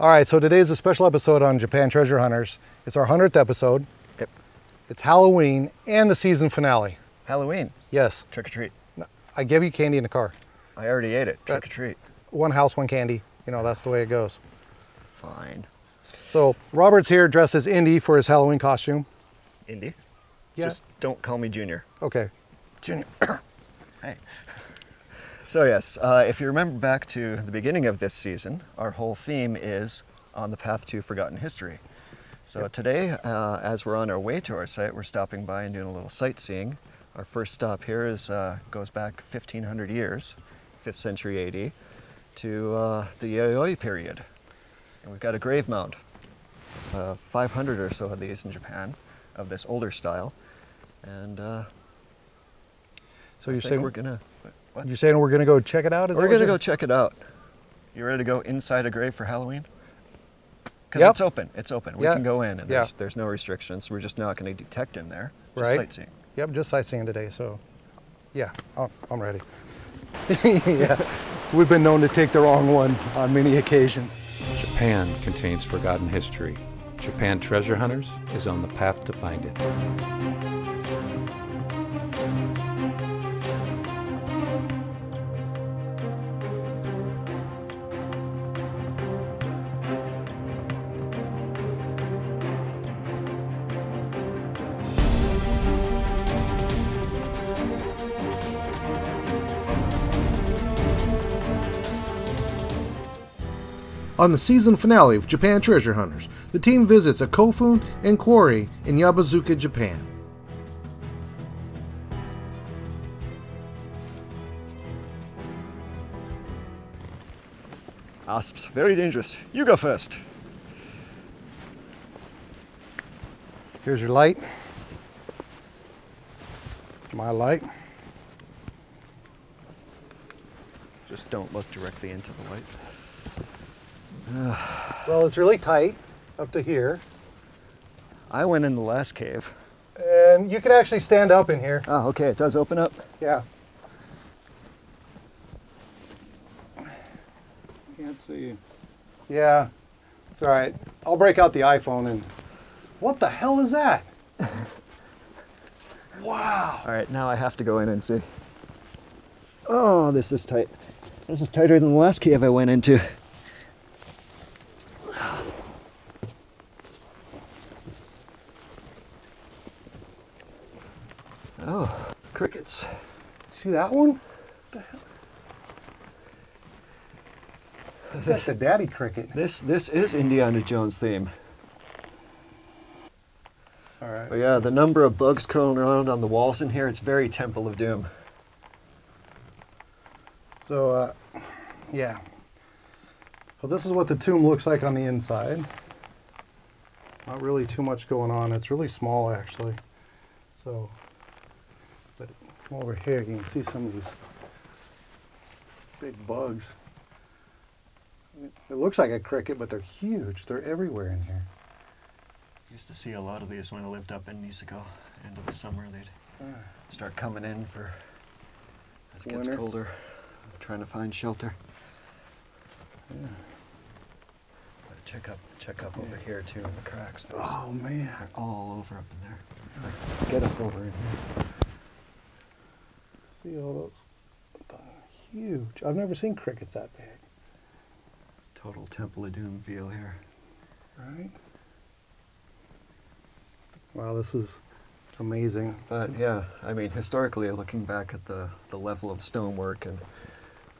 All right, so today's a special episode on Japan Treasure Hunters. It's our 100th episode. Yep. It's Halloween and the season finale. Halloween. Yes, Trick or treat. I gave you candy in the car. I already ate it. Trick or uh, treat. One house, one candy. You know, that's the way it goes. Fine. So Robert's here dressed as Indy for his Halloween costume. Indy. Yeah. Just don't call me Junior. Okay. Junior. Hey. So yes, uh, if you remember back to the beginning of this season, our whole theme is on the path to forgotten history. So today, uh, as we're on our way to our site, we're stopping by and doing a little sightseeing. Our first stop here is uh, goes back 1500 years, 5th century AD, to uh, the Yayoi period. And we've got a grave mound. It's uh, 500 or so of these in Japan, of this older style. And uh, So I you're saying we're gonna. What? you're saying we're gonna go check it out? Is We're gonna go check it out. You ready to go inside a grave for Halloween? Because Yep. it's open. It's open. We Yeah. can go in, and Yeah. there's, there's no restrictions. We're just not going to detect in there. Just Right. sightseeing. Yep, just sightseeing today. So, yeah, I'm- I'm ready. yeah, we've been known to take the wrong one on many occasions. Japan contains forgotten history. Japan Treasure Hunters is on the path to find it. On the season finale of Japan Treasure Hunters, the team visits a kofun and quarry in Yabazuka, Japan. Asps, very dangerous. You go first. Here's your light. My light. Just don't look directly into the light. Well, it's really tight up to here, I went in the last cave. and you can actually stand up in here. Oh, okay. It does open up. Yeah. Can't see. Yeah, it's all right. I'll break out the iPhone and. What the hell is that? wow. All right. Now I have to go in and see. Oh, this is tight. This is tighter than the last cave I went into. Oh, crickets. See that one? What the hell? That's the daddy cricket. This this is Indiana Jones theme. All right. But yeah, the number of bugs crawling around on the walls in here, it's very Temple of Doom. So, uh, yeah. So this is what the tomb looks like on the inside. Not really too much going on. It's really small, actually. So, come over here, you can see some of these big bugs. It looks like a cricket, but they're huge. They're everywhere in here. Used to see a lot of these when I lived up in Niseko. End of the summer, they'd Ah. start coming in for as it gets colder, trying to find shelter. But check up, check up over here too in the cracks. There's, Oh man. They're all over up in there. Get up over in here. See all those? Huge. I've never seen crickets that big. Total Temple of Doom feel here. Right? Wow, this is amazing. But yeah, I mean, historically, looking back at the, the level of stonework and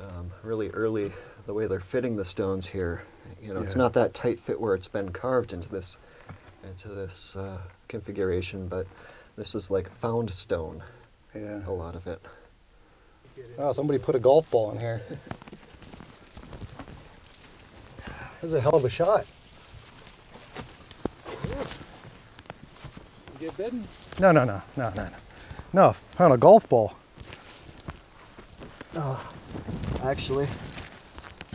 um, really early, the way they're fitting the stones here, you know, it's not that tight fit where it's been carved into this into this uh, configuration, but this is like found stone, Yeah. a lot of it. Oh, somebody put a golf ball in here. That's a hell of a shot. Get bitten? No, no, no, no, no, no. No, on a golf ball. Oh, actually,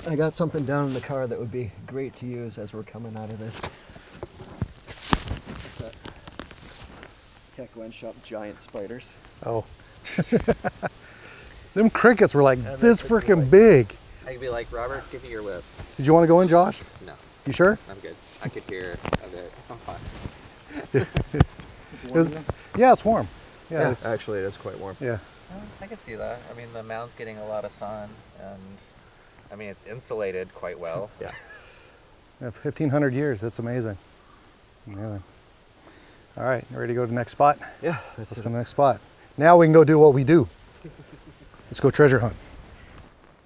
I got something down in the car that would be great to use as we're coming out of this. Can't and shop giant spiders. Oh. Them crickets were like Yeah, this freaking like- big. I could be like, Robert, give me your whip. Did you want to go in, Josh? No. You sure? I'm good. I could hear a bit. I'm fine. Is- yeah, it's warm. Yeah, Yeah, it's, actually, it is quite warm. yeah. I can see that. I mean, the mound's getting a lot of sun, and I mean, it's insulated quite well. Yeah. Yeah, 1,500 years. That's amazing. Amazing. All right, ready to go to the next spot? Yeah, Let's go to the next spot. Now we can go do what we do. Let's go treasure hunt.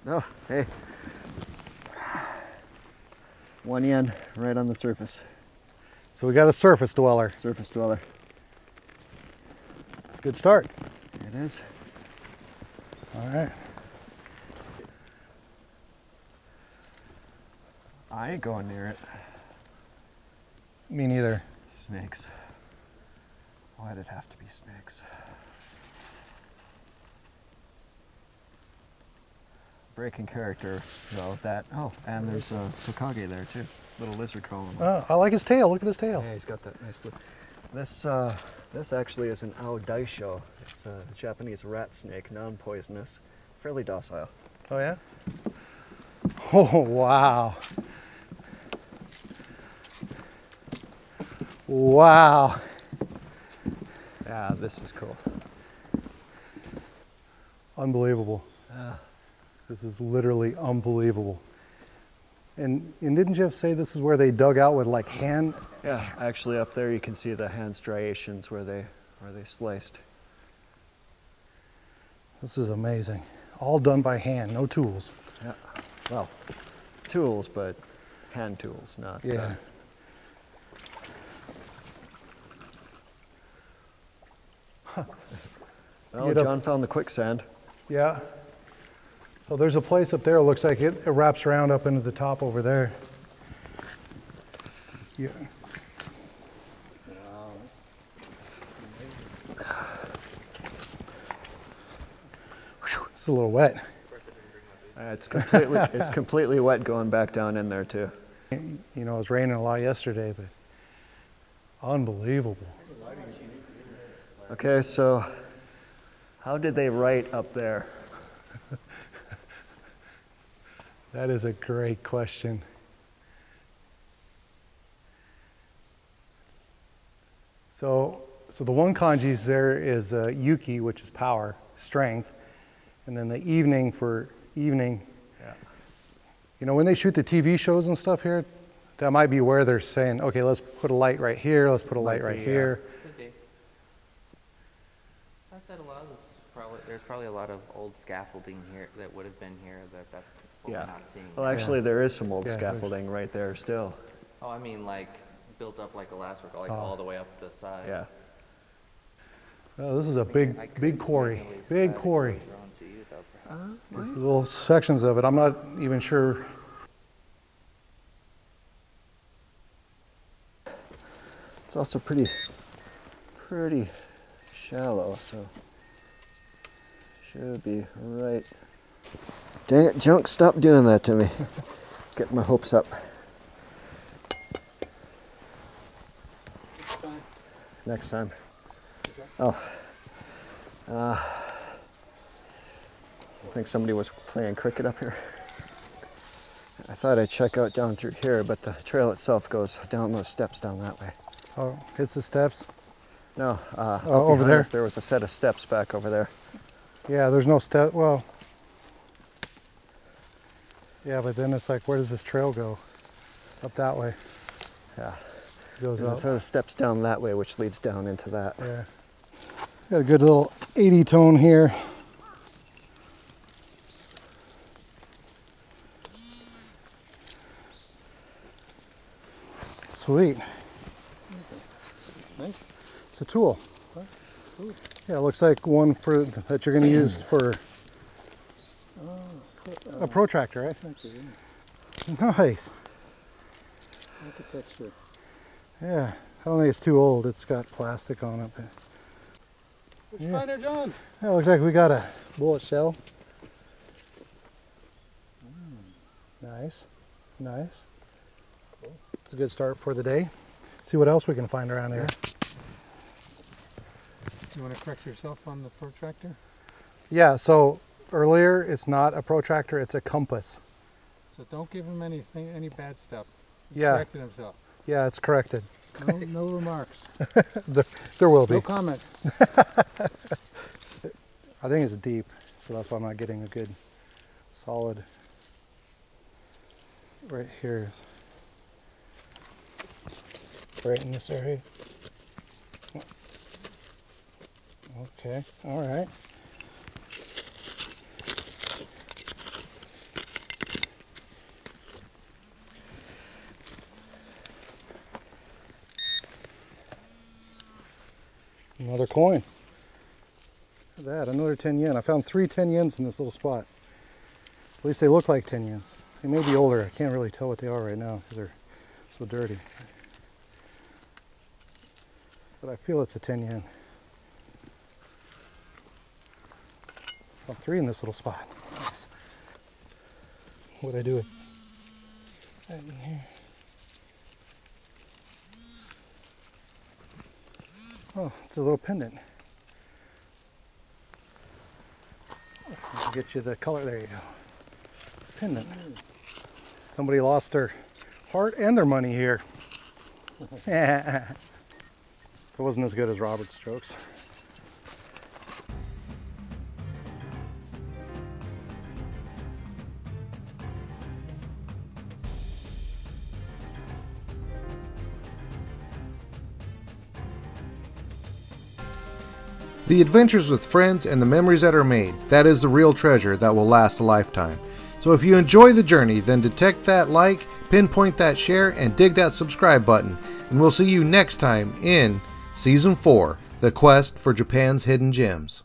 Oh, hey. One yen right on the surface. So we got a surface dweller. Surface dweller. It's a good start. It is. All right. I ain't going near it. Me neither. Snakes. Why'd it have to be snakes? Breaking character, though, that. Oh, and there's a Tokage there, too. Little lizard column. Oh, I like his tail. Look at his tail. Yeah, he's got that nice blue. This, uh, this actually is an Aodaisho. It's a Japanese rat snake, non-poisonous, fairly docile. Oh yeah. Oh wow. Wow. Yeah, this is cool. Unbelievable. This is literally unbelievable. And, and didn't Jeff say this is where they dug out with like hand? Yeah, actually up there you can see the hand striations where they where they sliced. This is amazing. All done by hand, no tools. Yeah. Well, tools, but hand tools, not. uh, Yeah. well, Get up- John found the quicksand. Yeah. So there's a place up there, it looks like it, it wraps around up into the top over there. Yeah. Whew, It's a little wet. Uh, it's completely it's completely wet going back down in there too. You know, it was raining a lot yesterday, but unbelievable. Okay, so how did they write up there? That is a great question. So, so the one kanji's there is uh, yuki, which is power, strength, and then the evening for evening. Yeah. You know, when they shoot the TV shows and stuff here, that might be where they're saying, okay, let's put a light right here, let's put a light right be, yeah. here. Could be. I said a lot of this probably. There's probably a lot of old scaffolding here that would have been here. That that's what Yeah. we're not seeing. Well, now. actually, there is some old Yeah, there's- scaffolding right there still. Oh, I mean like built up like a last work, like Oh. all the way up the side. Yeah. Oh, this is a I big, couldn't big quarry, really big side quarry. exposure onto you, though, perhaps. There's little sections of it. I'm not even sure. It's also pretty, pretty shallow, so should be right. Dang it, junk! Stop doing that to me. Get my hopes up. Next time. Oh. Uh, I think somebody was playing cricket up here. I thought I'd check out down through here, but the trail itself goes down those steps down that way. Oh, hits the steps. No, uh, Oh, over there? there was a set of steps back over there. Yeah, there's no step. Well, yeah, but then it's like, where does this trail go? Up that way. Yeah. It goes There's a up. set of steps down that way, which leads down into that. Yeah. Got a good little 80 tone here. Sweet. Nice. It's a tool. Yeah, it looks like one for that you're going to use for a protractor, right? Nice. Architecture. Yeah, I don't think it's too old. It's got plastic on it. But Which Yeah. finder, John? yeah, it looks like we got a bullet shell. Hmm. Nice, nice. It's a good start for the day. See what else we can find around here. You want to correct yourself on the protractor? Yeah, so earlier it's not a protractor, it's a compass. So don't give him anything, any bad stuff. He Yeah. Corrected himself. Yeah, it's corrected. No, no remarks. There will be. No comments. I think it's deep, so that's why I'm not getting a good solid right here. Right in this area. Okay, all right. Another coin. Look at that, another 10 yen. I found three 10 yens in this little spot. At least they look like 10 yens. They may be older. I can't really tell what they are right now because they're so dirty. But I feel it's a 10 yen. Found three in this little spot. Nice. What'd I do with that in here? Oh, it's a little pendant. I'll get you the color. There you go. Pendant. Somebody lost their heart and their money here. it wasn't as good as Robert's jokes. The adventures with friends and the memories that are made, that is the real treasure that will last a lifetime. So if you enjoy the journey, then detect that like, pinpoint that share, and dig that subscribe button. And we'll see you next time in Season 4 The Quest for Japan's Hidden Gems.